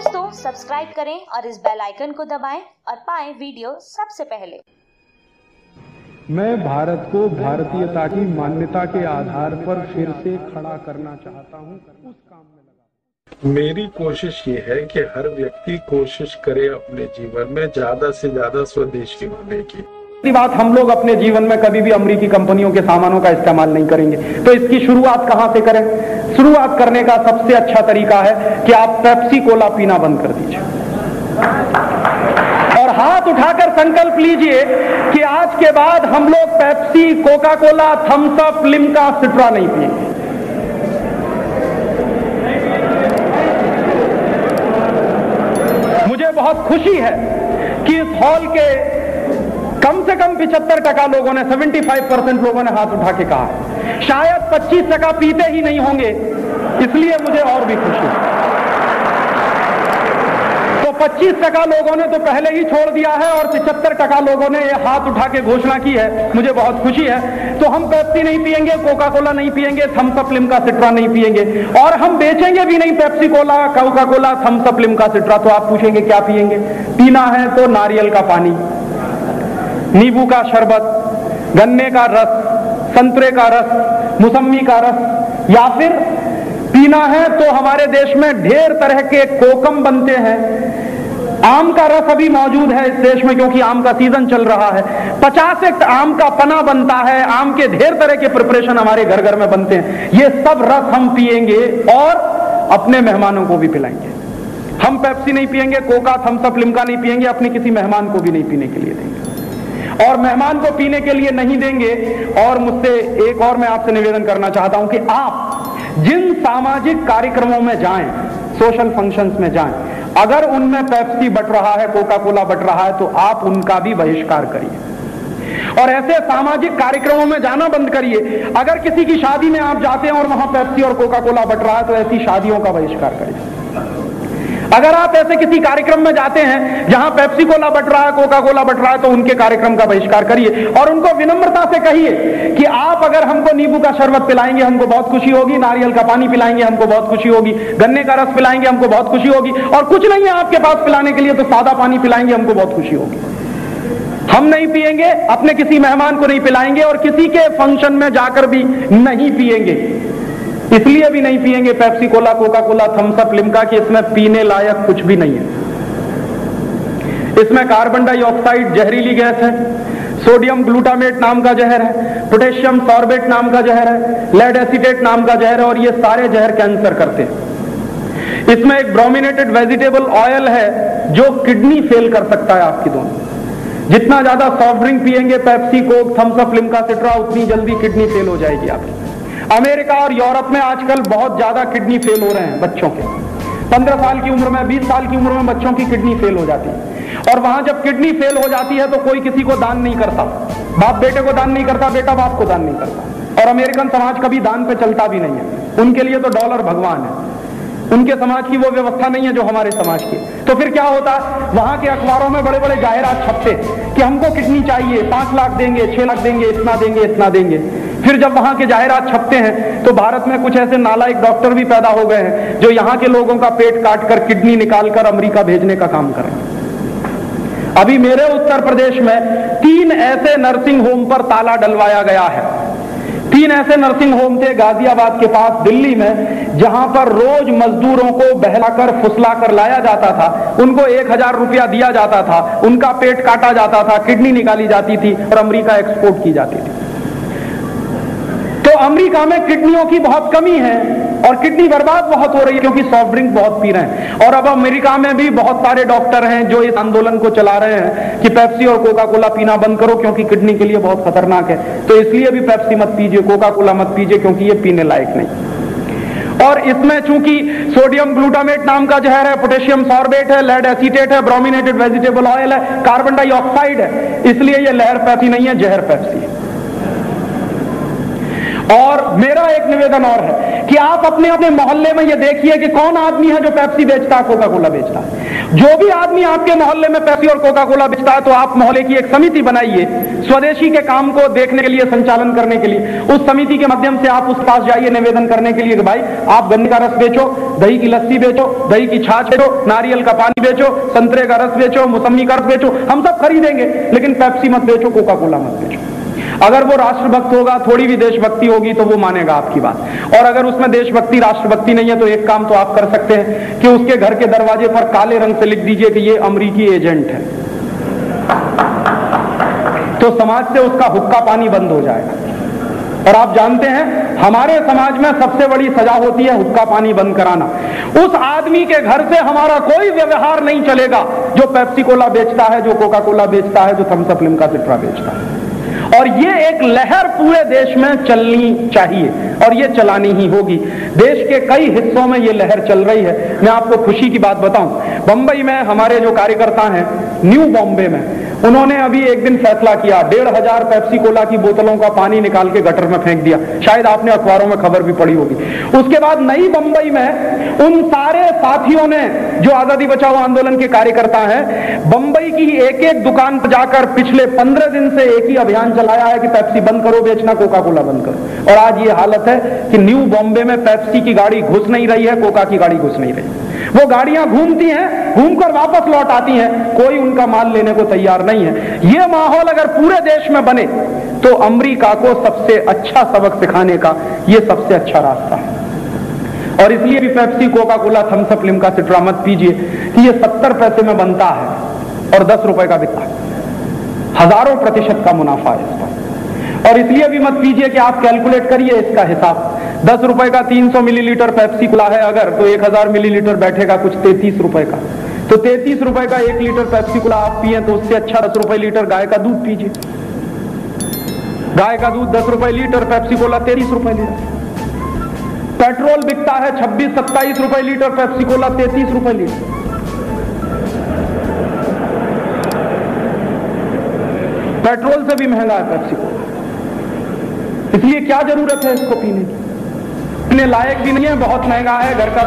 दोस्तों सब्सक्राइब करें और इस बेल आइकन को दबाएँ और पाएँ वीडियो सबसे पहले। मैं भारत को भारतीयता की मान्यता के आधार पर फिर से खड़ा करना चाहता हूँ। उस काम में लगा मेरी कोशिश ये है कि हर व्यक्ति कोशिश करे अपने जीवन में ज़्यादा से ज़्यादा स्वदेशी होने की। दूसरी बात हम लोग अपने जीवन में कभी भी अमरीकी कंपनियों के सामानों का इस्तेमाल नहीं करेंगे। तो इसकी शुरुआत कहाँ से करें? शुरुआत करने का सबसे अच्छा तरीका है कि आप पेप्सी कोला पीना बंद कर दीजिए। और हाथ उठाकर संकल्प लीजिए कि आज के बाद हम लोग Pepsi Coca Cola Thums Up Limca Citra नहीं पिएँगे मुझे बहुत खुशी है कि इस हॉल के कम से कम पिछहत्तर टका लोगों ने 75 परसेंट लोगों ने हाथ उठा के कहा शायद 25 टका पीते ही नहीं होंगे, इसलिए मुझे और भी खुशी। तो 25 टका लोगों ने तो पहले ही छोड़ दिया है और पिछहत्तर टका लोगों ने ये हाथ उठा के घोषणा की है। मुझे बहुत खुशी है। तो हम पेप्सी नहीं पिएँगे कोका कोला नहीं पियेंगे, थम्स अप लिमका सिट्रा नहीं पिएँगे और हम बेचेंगे भी नहीं Pepsi Cola Coca Cola Thums Up Limca Citra. तो आप पूछेंगे क्या पिएँगे पीना है तो नारियल का पानी। नींबू का शरबत, गन्ने का रस, संतरे का रस मौसमी का रस, या फिर पीना है तो हमारे देश में ढेर तरह के कोकम बनते हैं। आम का रस अभी मौजूद है इस देश में क्योंकि आम का सीज़न चल रहा है। पचास एक आम का पना बनता है, आम के ढेर तरह के प्रिपरेशन हमारे घर घर में बनते हैं। ये सब रस हम पिएँगे और अपने मेहमानों को भी पिलाएँगे। हम पेप्सी नहीं पिएँगे कोका थम्सअप लिमका नहीं पिएँगे अपने किसी मेहमान को भी नहीं पीने के लिए देंगे। और मेहमान को पीने के लिए नहीं देंगे। और मुझसे एक और मैं आपसे निवेदन करना चाहता हूँ कि आप जिन सामाजिक कार्यक्रमों में जाएँ सोशल फ़ंक्शंस में जाएँ, अगर उनमें पेप्सी बट रहा है कोका कोला बट रहा है तो आप उनका भी बहिष्कार करिए। और ऐसे सामाजिक कार्यक्रमों में जाना बंद करिए। अगर किसी की शादी में आप जाते हैं और वहाँ पेप्सी और कोका कोला बट रहा है तो ऐसी शादियों का बहिष्कार करिए। अगर आप ऐसे किसी कार्यक्रम में जाते हैं जहाँ पेप्सी कोला बट रहा है कोका कोला बट रहा है तो उनके कार्यक्रम का बहिष्कार करिए और उनको विनम्रता से कहिए कि आप अगर हमको नींबू का शरबत पिलाएँगे, हमको बहुत खुशी होगी, नारियल का पानी पिलाएँगे, हमको बहुत खुशी होगी, गन्ने का रस पिलाएँगे, हमको बहुत खुशी होगी और कुछ नहीं है आपके पास पिलाने के लिए तो सादा पानी पिलाएँगे, हमको बहुत खुशी होगी। हम नहीं पिएँगे अपने किसी मेहमान को नहीं पिलाएँगे और किसी के फ़ंक्शन में जाकर भी नहीं पिएँगे इसलिए भी नहीं पिएँगे Pepsi Cola Coca Cola Thums Up Limca कि इसमें पीने लायक कुछ भी नहीं है। इसमें कार्बन डाइऑक्साइड जहरीली गैस है। सोडियम ग्लूटामेट नाम का जहर है। पोटेशियम सॉर्बेट नाम का जहर है। लेड एसिडेट नाम का जहर है और ये सारे जहर कैंसर करते हैं। इसमें एक ब्रोमिनेटेड वेजिटेबल ऑयल है जो किडनी फेल कर सकता है आपकी दोनों। जितना ज़्यादा सॉफ्ट ड्रिंक पिएँगे Pepsi Coke Thums Up Limca Citra उतनी जल्दी किडनी फेल हो जाएगी आपकी। अमेरिका और यूरोप में आजकल बहुत ज़्यादा किडनी फेल हो रहे हैं बच्चों के। पंद्रह साल की उम्र में, बीस साल की उम्र में बच्चों की किडनी फेल हो जाती है। और वहाँ जब किडनी फेल हो जाती है तो कोई किसी को दान नहीं करता। बाप बेटे को दान नहीं करता, बेटा बाप को दान नहीं करता। और अमेरिकन समाज कभी दान पे चलता भी नहीं है। उनके लिए तो डॉलर भगवान है। उनके समाज की वो व्यवस्था नहीं है जो हमारे समाज की। तो फिर क्या होता? है वहाँ के अखबारों में बड़े बड़े जाहिरात छपते कि हमको किडनी चाहिए, पाँच लाख देंगे, छह लाख देंगे, इतना देंगे इतना देंगे। फिर जब वहाँ के जाहिरात छपते हैं तो भारत में कुछ ऐसे नालायक डॉक्टर भी पैदा हो गए हैं, जो यहाँ के लोगों का पेट काट कर किडनी निकालकर अमेरिका भेजने का काम करें। अभी मेरे उत्तर प्रदेश में तीन ऐसे नर्सिंग होम पर ताला डलवाया गया है। तीन ऐसे नर्सिंग होम थे गाजियाबाद के पास दिल्ली में, जहाँ पर रोज मजदूरों को बहलाकर, फुसलाकर लाया जाता था। उनको एक हज़ार रुपया दिया जाता था, उनका पेट काटा जाता था, किडनी निकाली जाती थी और अमेरिका एक्सपोर्ट की जाती थी। अमेरिका में किडनियों की बहुत कमी है और किडनी बर्बाद बहुत हो रही है क्योंकि सॉफ्ट ड्रिंक बहुत पी रहे हैं। और अब अमेरिका में भी बहुत सारे डॉक्टर हैं जो इस आंदोलन को चला रहे हैं कि पेप्सी और कोका कोला पीना बंद करो क्योंकि किडनी के लिए बहुत खतरनाक है। तो इसलिए भी पेप्सी मत पीजिए कोका कोला मत पीजिए क्योंकि ये पीने लायक नहीं। और इसमें चूँकि सोडियम ग्लूटामेट नाम का जहर है, पोटेशियम सॉर्बेट है, लेड एसिटेट है, ब्रोमिनेटेड वेजिटेबल ऑयल है, कार्बन डाइऑक्साइड है, इसलिए यह लहर पैप्सी नहीं है, जहर पैप्सी है। और मेरा एक निवेदन और है कि आप अपने अपने मोहल्ले में ये देखिए कि कौन आदमी है जो पेप्सी बेचता है कोका कोला बेचता है। जो भी आदमी आपके मोहल्ले में पेप्सी और कोका कोला बेचता है तो आप मोहल्ले की एक समिति बनाइए, स्वदेशी के काम को देखने के लिए, संचालन करने के लिए। उस समिति के माध्यम से आप उस पास जाइए निवेदन करने के लिए कि भाई, आप गन्ने का रस बेचो, दही की लस्सी बेचो, दही की छाछ बेचो, नारियल का पानी बेचो, संतरे का रस बेचो, मौसमी का रस बेचो, हम सब खरीदेंगे, लेकिन पेप्सी मत बेचो कोका कोला मत बेचो। अगर वो राष्ट्रभक्त होगा, थोड़ी भी देशभक्ति होगी तो वो मानेगा आपकी बात। और अगर उसमें देशभक्ति, राष्ट्रभक्ति नहीं है तो एक काम तो आप कर सकते हैं कि उसके घर के दरवाजे पर काले रंग से लिख दीजिए कि ये अमरीकी एजेंट है। तो समाज से उसका हुक्का पानी बंद हो जाएगा। और आप जानते हैं, हमारे समाज में सबसे बड़ी सजा होती है हुक्का पानी बंद कराना। उस आदमी के घर से हमारा कोई व्यवहार नहीं चलेगा, जो पेप्सी कोला बेचता है, जो कोका कोला बेचता है, जो थम्सअप लिमका सिट्रा बेचता है। और ये एक लहर पूरे देश में चलनी चाहिए और ये चलानी ही होगी। देश के कई हिस्सों में ये लहर चल रही है। मैं आपको खुशी की बात बताऊँ। बंबई में हमारे जो कार्यकर्ता हैं, न्यू बॉम्बे में उन्होंने अभी एक दिन फैसला किया। डेढ़ हज़ार पेप्सी कोला की बोतलों का पानी निकाल के गटर में फेंक दिया। शायद आपने अखबारों में खबर भी पड़ी होगी। उसके बाद नई बंबई में उन सारे साथियों ने, जो आज़ादी बचाओ आंदोलन के कार्यकर्ता हैं, बंबई की एक एक दुकान पर जाकर पिछले पंद्रह दिन से एक ही अभियान चलाया है कि पेप्सी बंद करो, बेचना कोका कोला बंद करो। और आज ये हालत है कि न्यू बॉम्बे में पेप्सी की गाड़ी घुस नहीं रही है, कोका की गाड़ी घुस नहीं रही। वो गाड़ियाँ घूमती हैं, घूमकर वापस लौट आती हैं, कोई उनका माल लेने को तैयार नहीं है। ये माहौल अगर पूरे देश में बने तो अमेरिका को सबसे अच्छा सबक सिखाने का ये सबसे अच्छा रास्ता है। और इसलिए भी Pepsi Coca Cola Thums Up, Limca, Citra मत पीजिए कि ये सत्तर पैसे में बनता है और दस रुपए का बिकता है। हज़ारों प्रतिशत का मुनाफा है इस पर और इसलिए भी मत पीजिए कि आप कैलकुलेट करिए इसका हिसाब। दस रुपए का 300 मिलीलीटर पेप्सी खुला है अगर तो 1000 मिलीलीटर बैठेगा कुछ तैतीस रुपए का। तो तैतीस रुपए का एक लीटर पेप्सी खुला आप पिए तो उससे अच्छा दस रुपए लीटर गाय का दूध पीजिए। गाय का दूध दस रुपए लीटर, पेप्सी कोला तैतीस रुपए लीटर। पेट्रोल बिकता है छब्बीस, सत्ताईस रुपए लीटर, पेप्सी कोला तैतीस रुपए लीटर। पेट्रोल से भी महँगा है पेप्सी। कोला इसलिए क्या ज़रूरत है इसको पीने की? इतने लायक भी नहीं है बहुत महँगा है घर का